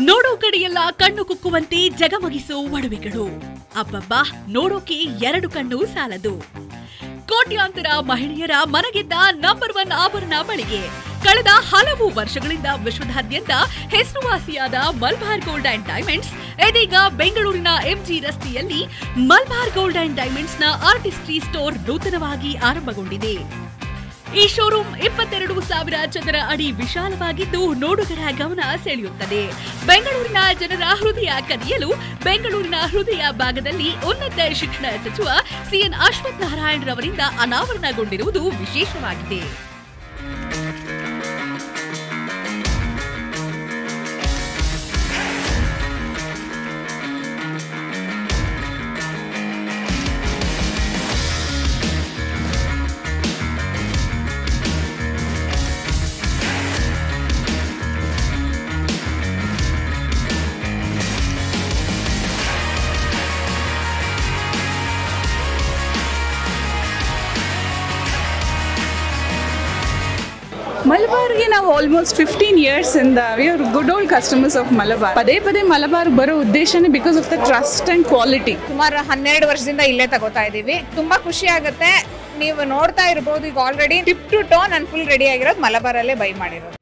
ನೋಡೋ ಕಡೆಯೆಲ್ಲ ಕಣ್ಣು ಕುಕ್ಕುವಂತೆ ಜಗಮಗಿಸೋ ಒಡವೆಗಳು. ಅಬ್ಬಬ್ಬಾ, ನೋಡೋಕೆ ಎರಡು ಕಣ್ಣು ಸಾಲದು. ಕೋಟ್ಯಾಂತರ ಮಹಿಳೆಯರ ಮನಗೆದ್ದ ನಂಬರ್ ಒನ್ ಆಭರಣ ಮಳಿಗೆ. ಕಳೆದ ಹಲವು ವರ್ಷಗಳಿಂದ ವಿಶ್ವದಾದ್ಯಂತ ಹೆಸರುವಾಸಿಯಾದ ಮಲ್ಬಾರ್ ಗೋಲ್ಡ್ ಅಂಡ್ ಡೈಮಂಡ್ಸ್ ಇದೀಗ ಬೆಂಗಳೂರಿನ ಎಂಜಿ ರಸ್ತೆಯಲ್ಲಿ ಮಲ್ಬಾರ್ ಗೋಲ್ಡ್ ಅಂಡ್ ಡೈಮಂಡ್ಸ್ನ ಆರ್ಟಿಸ್ಟ್ರಿ ಸ್ಟೋರ್ ನೂತನವಾಗಿ ಆರಂಭಗೊಂಡಿದೆ. ಈ ಶೋರೂಮ್ ಇಪ್ಪತ್ತೆರಡು ಸಾವಿರ ಚದರ ಅಡಿ ವಿಶಾಲವಾಗಿದ್ದು ನೋಡುಗರ ಗಮನ ಸೆಳೆಯುತ್ತದೆ. ಬೆಂಗಳೂರಿನ ಜನರ ಹೃದಯ ಕದಿಯಲು ಬೆಂಗಳೂರಿನ ಹೃದಯ ಭಾಗದಲ್ಲಿ ಉನ್ನತ ಶಿಕ್ಷಣ ಸಚಿವ ಸಿಎನ್ ಅಶ್ವಥ್ ನಾರಾಯಣ್ ರವರಿಂದ ಅನಾವರಣಗೊಂಡಿರುವುದು ವಿಶೇಷವಾಗಿದೆ. ಮಲಬಾರ್ಗೆ ನಾವು ಆಲ್ಮೋಸ್ಟ್ ಫಿಫ್ಟೀನ್ ಇಯರ್ಸ್ ಇಂದ we are good old customers of Malabar ಪದೇ ಪದೇ ಮಲಬಾರ್ ಬರೋ ಉದ್ದೇಶನೇ because of the trust and quality ಸುಮಾರು ಹನ್ನೆರಡು ವರ್ಷದಿಂದ ಇಲ್ಲೇ ತಗೋತಾ ಇದೀವಿ. ತುಂಬಾ ಖುಷಿ ಆಗುತ್ತೆ. ನೀವು ನೋಡ್ತಾ ಇರ್ಬೋದು ಈಗ already tip to toe and full ready ಆಗಿರೋದು ಮಲಬಾರಲ್ಲೇ ಬೈ ಮಾಡಿರೋದು.